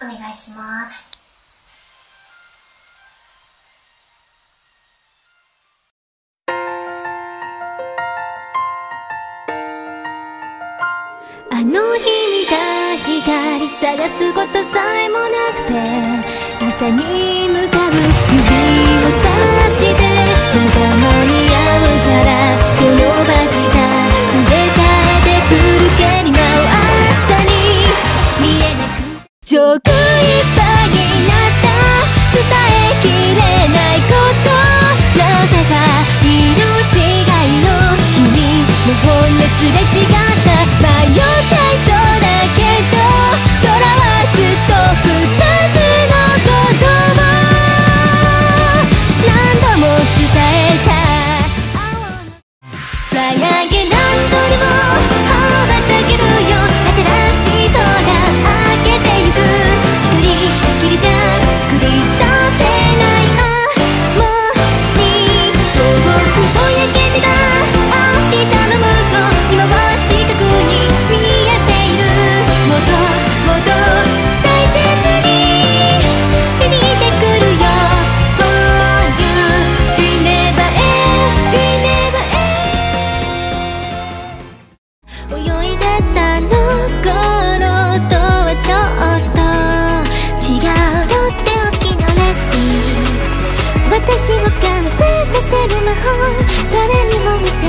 お願いします。あの日見た光探すことさえもなくて朝に向か誰にも見せ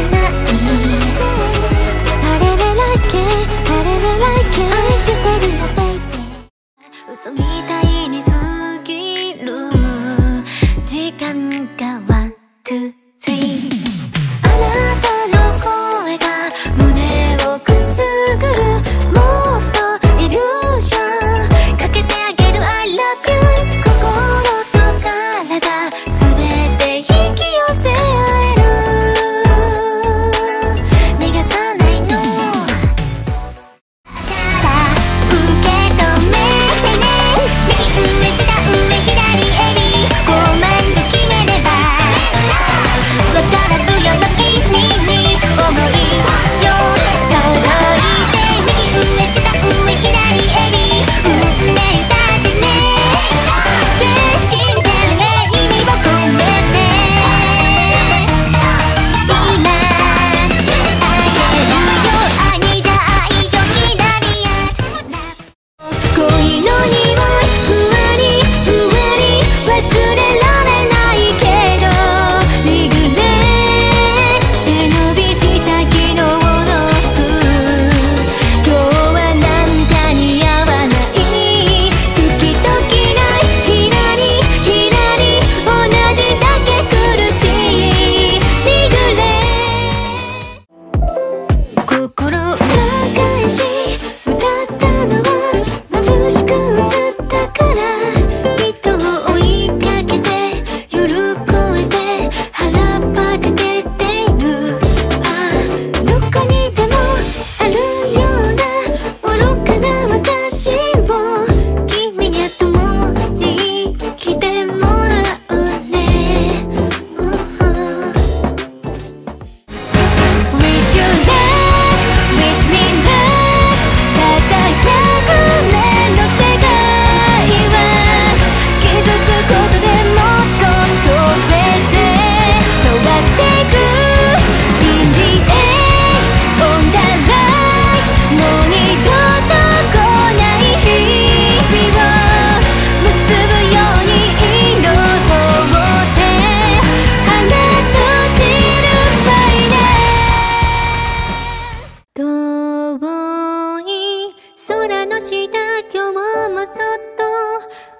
もそっと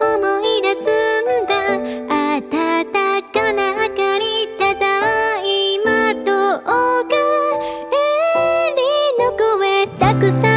思い出すんだ。暖かな明かりただいまどうかエリの声。たくさん